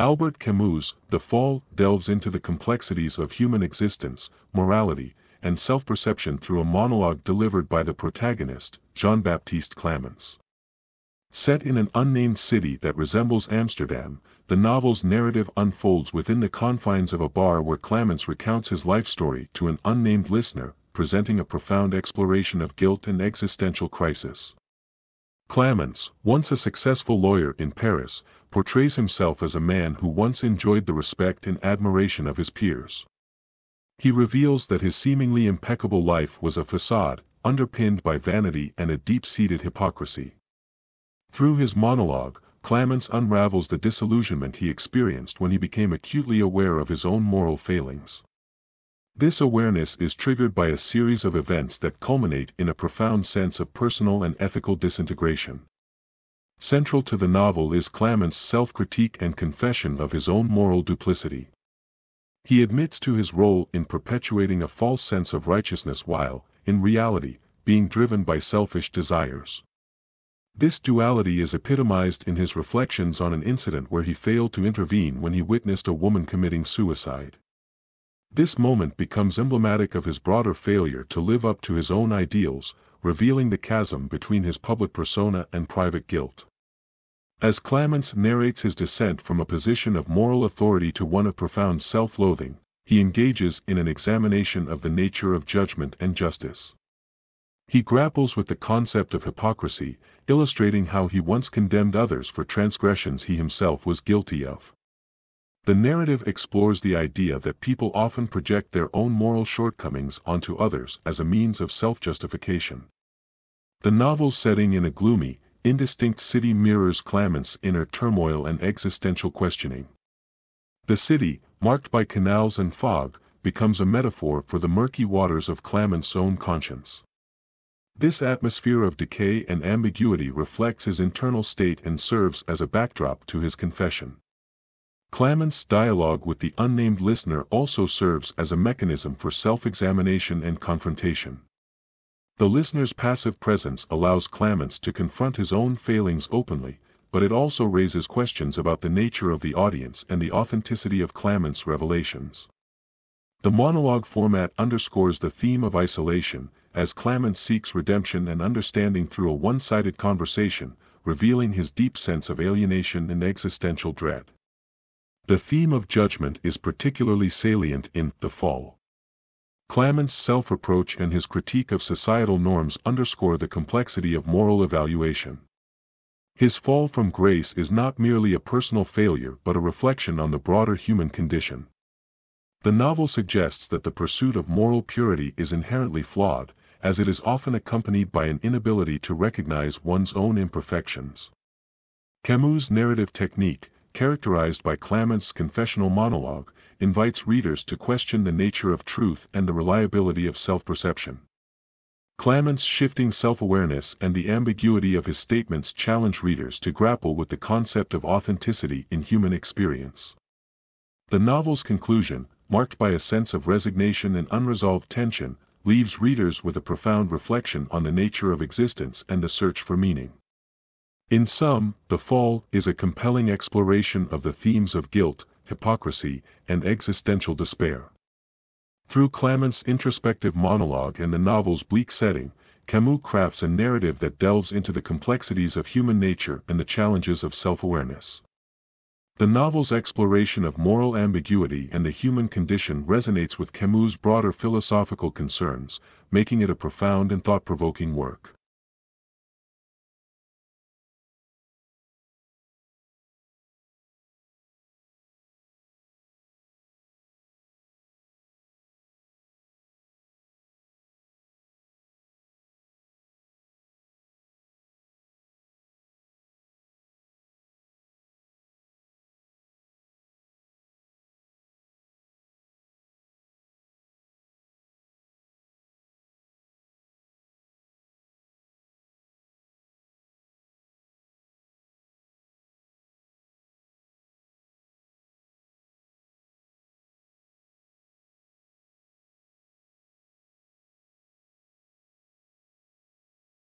Albert Camus' The Fall delves into the complexities of human existence, morality, and self-perception through a monologue delivered by the protagonist, Jean-Baptiste Clamence. Set in an unnamed city that resembles Amsterdam, the novel's narrative unfolds within the confines of a bar where Clamence recounts his life story to an unnamed listener, presenting a profound exploration of guilt and existential crisis. Clamence, once a successful lawyer in Paris, portrays himself as a man who once enjoyed the respect and admiration of his peers. He reveals that his seemingly impeccable life was a facade, underpinned by vanity and a deep-seated hypocrisy. Through his monologue, Clamence unravels the disillusionment he experienced when he became acutely aware of his own moral failings. This awareness is triggered by a series of events that culminate in a profound sense of personal and ethical disintegration. Central to the novel is Clamence's self-critique and confession of his own moral duplicity. He admits to his role in perpetuating a false sense of righteousness while, in reality, being driven by selfish desires. This duality is epitomized in his reflections on an incident where he failed to intervene when he witnessed a woman committing suicide. This moment becomes emblematic of his broader failure to live up to his own ideals, revealing the chasm between his public persona and private guilt. As Clamence narrates his descent from a position of moral authority to one of profound self-loathing, he engages in an examination of the nature of judgment and justice. He grapples with the concept of hypocrisy, illustrating how he once condemned others for transgressions he himself was guilty of. The narrative explores the idea that people often project their own moral shortcomings onto others as a means of self-justification. The novel's setting in a gloomy, indistinct city mirrors Clamence's inner turmoil and existential questioning. The city, marked by canals and fog, becomes a metaphor for the murky waters of Clamence's own conscience. This atmosphere of decay and ambiguity reflects his internal state and serves as a backdrop to his confession. Clamence's dialogue with the unnamed listener also serves as a mechanism for self-examination and confrontation. The listener's passive presence allows Clamence to confront his own failings openly, but it also raises questions about the nature of the audience and the authenticity of Clamence's revelations. The monologue format underscores the theme of isolation, as Clamence seeks redemption and understanding through a one-sided conversation, revealing his deep sense of alienation and existential dread. The theme of judgment is particularly salient in The Fall. Clamence's self-reproach and his critique of societal norms underscore the complexity of moral evaluation. His fall from grace is not merely a personal failure but a reflection on the broader human condition. The novel suggests that the pursuit of moral purity is inherently flawed, as it is often accompanied by an inability to recognize one's own imperfections. Camus' narrative technique, characterized by Clamence's confessional monologue, invites readers to question the nature of truth and the reliability of self-perception. Clamence's shifting self-awareness and the ambiguity of his statements challenge readers to grapple with the concept of authenticity in human experience. The novel's conclusion, marked by a sense of resignation and unresolved tension, leaves readers with a profound reflection on the nature of existence and the search for meaning. In sum, The Fall is a compelling exploration of the themes of guilt, hypocrisy, and existential despair. Through Clamence's introspective monologue and the novel's bleak setting, Camus crafts a narrative that delves into the complexities of human nature and the challenges of self-awareness. The novel's exploration of moral ambiguity and the human condition resonates with Camus' broader philosophical concerns, making it a profound and thought-provoking work.